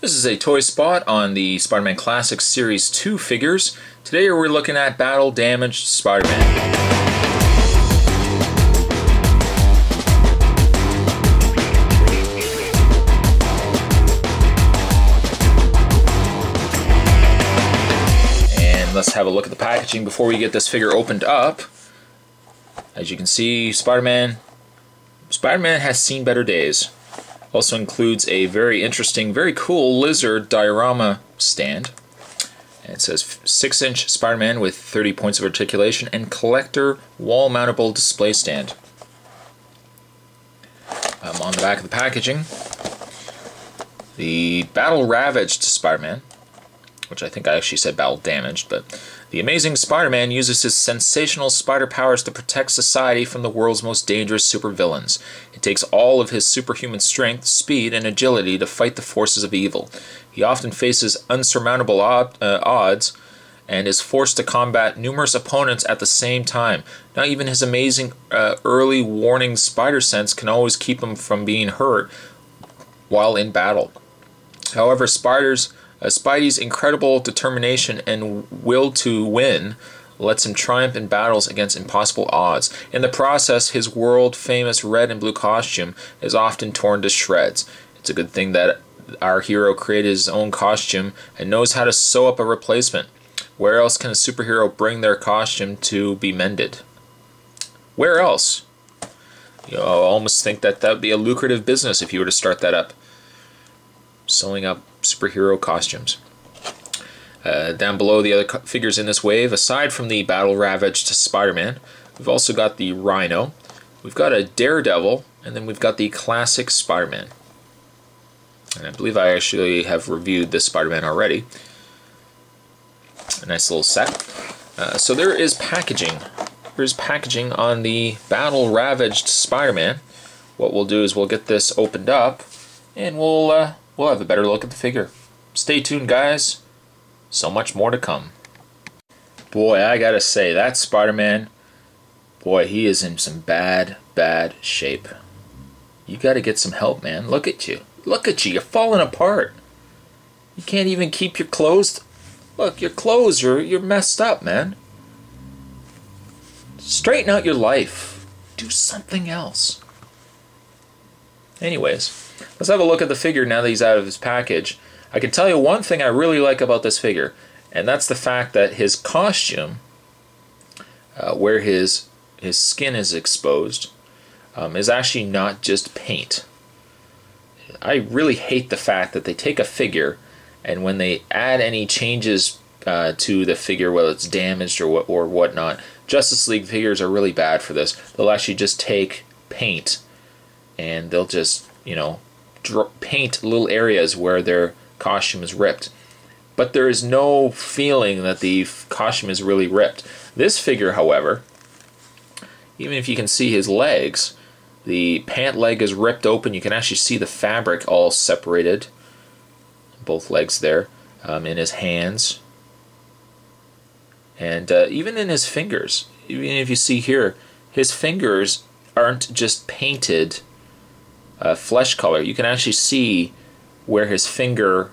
This is a toy spot on the Spider-Man Classics Series 2 figures. Today we're looking at Battle Damaged Spider-Man. And let's have a look at the packaging before we get this figure opened up. As you can see, Spider-Man Spider-Man has seen better days. Also includes a very interesting, very cool lizard diorama stand. And it says 6 inch Spider Man with 30 points of articulation and collector wall mountable display stand. Um, on the back of the packaging, the Battle Ravaged Spider Man, which I think I actually said Battle Damaged, but the amazing Spider-Man uses his sensational spider powers to protect society from the world's most dangerous supervillains. It takes all of his superhuman strength, speed, and agility to fight the forces of evil. He often faces unsurmountable uh, odds and is forced to combat numerous opponents at the same time. Not even his amazing uh, early warning spider sense can always keep him from being hurt while in battle. However, spiders uh, Spidey's incredible determination and will to win lets him triumph in battles against impossible odds. In the process, his world famous red and blue costume is often torn to shreds. It's a good thing that our hero created his own costume and knows how to sew up a replacement. Where else can a superhero bring their costume to be mended? Where else? You know, I almost think that that would be a lucrative business if you were to start that up. Sewing up superhero costumes. Uh, down below the other figures in this wave, aside from the battle ravaged Spider-Man, we've also got the Rhino, we've got a Daredevil, and then we've got the classic Spider-Man. And I believe I actually have reviewed this Spider-Man already. A nice little set. Uh, so there is packaging. There's packaging on the battle ravaged Spider-Man. What we'll do is we'll get this opened up, and we'll uh, we'll have a better look at the figure. Stay tuned, guys. So much more to come. Boy, I gotta say, that Spider-Man, boy, he is in some bad, bad shape. You gotta get some help, man. Look at you. Look at you. You're falling apart. You can't even keep your clothes. Look, your clothes, you're, you're messed up, man. Straighten out your life. Do something else. Anyways, Let's have a look at the figure now that he's out of his package. I can tell you one thing I really like about this figure, and that's the fact that his costume, uh, where his his skin is exposed, um, is actually not just paint. I really hate the fact that they take a figure, and when they add any changes uh, to the figure, whether it's damaged or what or whatnot, Justice League figures are really bad for this. They'll actually just take paint, and they'll just you know paint little areas where their costume is ripped. But there is no feeling that the costume is really ripped. This figure, however, even if you can see his legs, the pant leg is ripped open. You can actually see the fabric all separated. Both legs there. Um, in his hands. And uh, even in his fingers. Even if you see here, his fingers aren't just painted uh, flesh color, you can actually see where his finger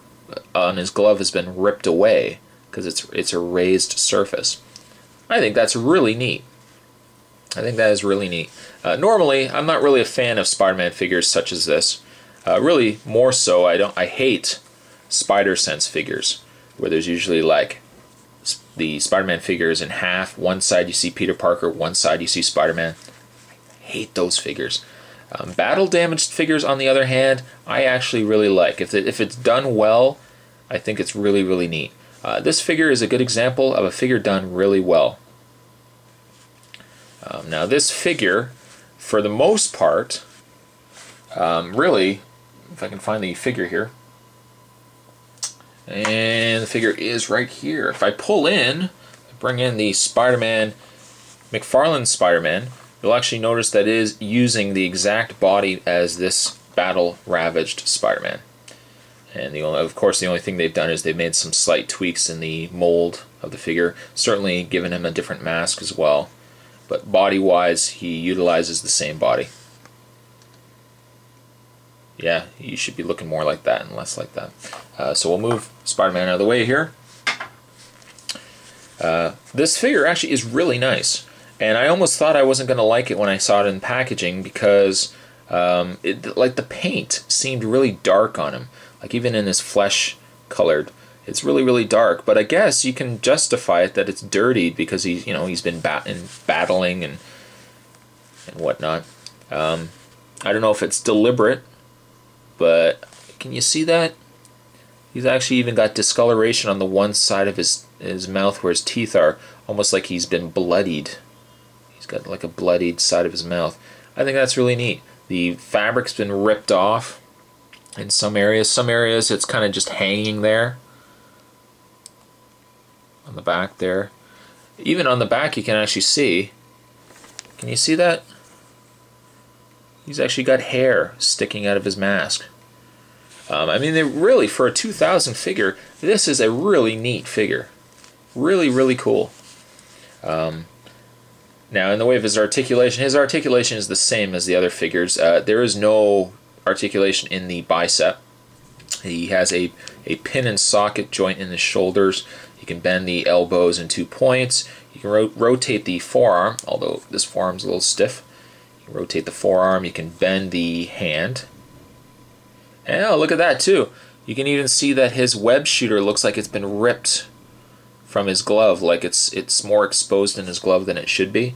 on his glove has been ripped away because it's it's a raised surface. I think that's really neat. I think that is really neat. Uh, normally, I'm not really a fan of Spider-Man figures such as this. Uh, really, more so, I don't. I hate Spider Sense figures where there's usually like the Spider-Man figures in half. One side you see Peter Parker, one side you see Spider-Man. I hate those figures. Um, battle damaged figures, on the other hand, I actually really like. If, it, if it's done well, I think it's really, really neat. Uh, this figure is a good example of a figure done really well. Um, now, this figure, for the most part, um, really, if I can find the figure here, and the figure is right here. If I pull in, bring in the Spider-Man, McFarlane Spider-Man, you'll actually notice that it is using the exact body as this battle ravaged Spider-Man. And the only, of course, the only thing they've done is they've made some slight tweaks in the mold of the figure, certainly given him a different mask as well. But body-wise, he utilizes the same body. yeah, you should be looking more like that and less like that. Uh, so we'll move Spider-Man out of the way here. Uh, this figure actually is really nice. And I almost thought I wasn't going to like it when I saw it in packaging because um, it, like the paint seemed really dark on him. Like even in his flesh colored, it's really really dark. But I guess you can justify it that it's dirty because he's you know he's been bat- battling and and whatnot. Um, I don't know if it's deliberate, but can you see that? He's actually even got discoloration on the one side of his his mouth where his teeth are, almost like he's been bloodied. Got like a bloodied side of his mouth. I think that's really neat. The fabric's been ripped off in some areas. Some areas it's kind of just hanging there on the back there. Even on the back you can actually see. Can you see that? He's actually got hair sticking out of his mask. Um, I mean, they really, for a 2000 figure, this is a really neat figure. Really, really cool. Um, now, in the way of his articulation, his articulation is the same as the other figures. Uh, there is no articulation in the bicep. He has a, a pin and socket joint in the shoulders. He can bend the elbows in two points. You can ro rotate the forearm, although this forearm's a little stiff. You rotate the forearm. You can bend the hand. And oh, look at that too. You can even see that his web shooter looks like it's been ripped from his glove, like it's it's more exposed in his glove than it should be.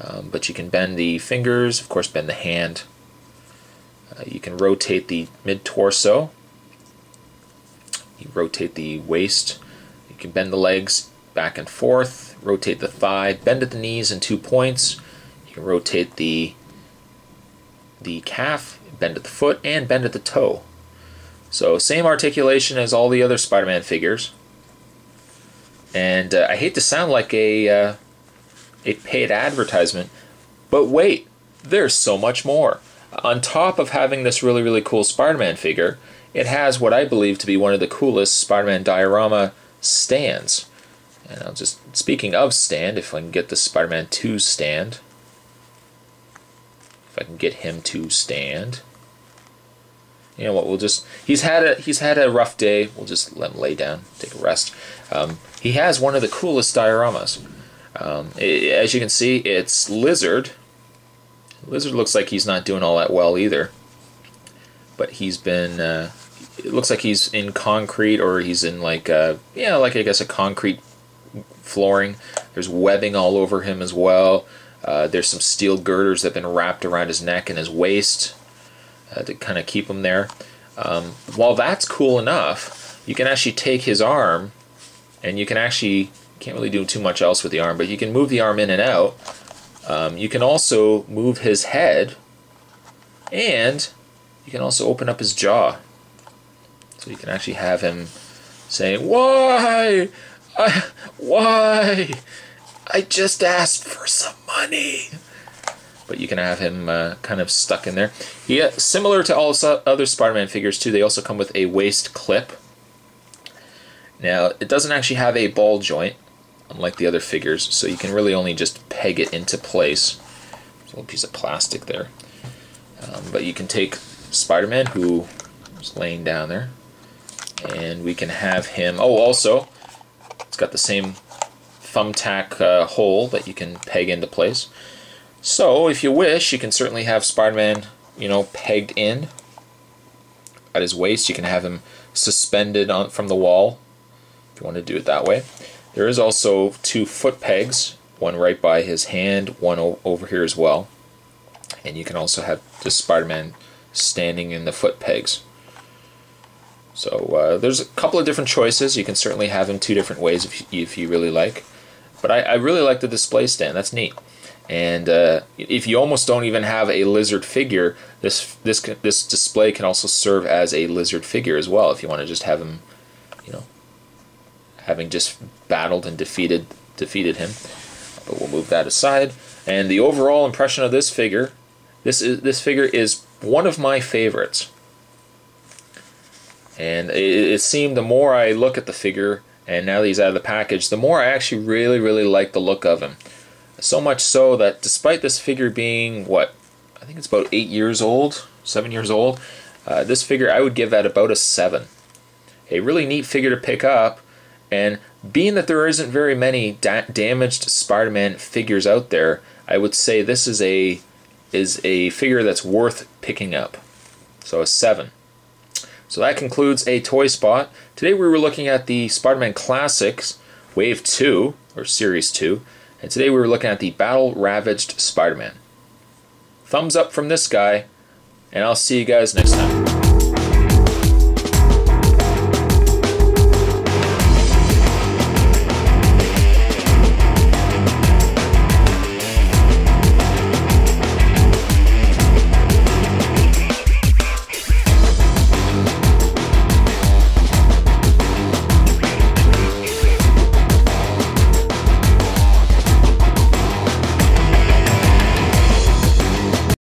Um, but you can bend the fingers, of course, bend the hand. Uh, you can rotate the mid torso. You rotate the waist. You can bend the legs back and forth. Rotate the thigh. Bend at the knees in two points. You can rotate the the calf, bend at the foot, and bend at the toe. So same articulation as all the other Spider-Man figures. And uh, I hate to sound like a uh, a paid advertisement, but wait, there's so much more. On top of having this really really cool Spider-Man figure, it has what I believe to be one of the coolest Spider-Man diorama stands. And I'll just speaking of stand, if I can get the Spider-Man to stand, if I can get him to stand. You know what? We'll just he's had a he's had a rough day. We'll just let him lay down, take a rest. Um, he has one of the coolest dioramas. Um, it, as you can see, it's Lizard. Lizard looks like he's not doing all that well either. But he's been. Uh, it looks like he's in concrete, or he's in like a, yeah, like I guess a concrete flooring. There's webbing all over him as well. Uh, there's some steel girders that have been wrapped around his neck and his waist uh, to kind of keep him there. Um, while that's cool enough, you can actually take his arm and you can actually, can't really do too much else with the arm, but you can move the arm in and out. Um, you can also move his head and you can also open up his jaw. So you can actually have him saying, Why? I, why? I just asked for some money. But you can have him uh, kind of stuck in there. Yeah, similar to all other Spider-Man figures too, they also come with a waist clip. Now, it doesn't actually have a ball joint, unlike the other figures, so you can really only just peg it into place. There's a little piece of plastic there. Um, but you can take Spider-Man, who is laying down there, and we can have him... Oh, also, it's got the same thumbtack uh, hole that you can peg into place. So, if you wish, you can certainly have Spider-Man, you know, pegged in at his waist. You can have him suspended on from the wall if you want to do it that way. There is also two foot pegs, one right by his hand, one over here as well. And you can also have the Spider-Man standing in the foot pegs. So uh, there's a couple of different choices. You can certainly have him two different ways if you, if you really like. But I, I really like the display stand. That's neat. And uh, if you almost don't even have a lizard figure, this this this display can also serve as a lizard figure as well. If you want to just have him, you know, having just battled and defeated defeated him. But we'll move that aside. And the overall impression of this figure, this is this figure is one of my favorites. And it, it seemed the more I look at the figure, and now that he's out of the package, the more I actually really, really like the look of him. So much so that despite this figure being, what, I think it's about eight years old, seven years old, Uh, this figure I would give that about a 7. A really neat figure to pick up, and being that there isn't very many da- damaged Spider-Man figures out there, I would say this is a is a figure that's worth picking up. So a 7. So that concludes a toy spot. Today we were looking at the Spider-Man Classics Wave 2 or Series 2, and today we were looking at the Battle Ravaged Spider-Man. Thumbs up from this guy, and I'll see you guys next time.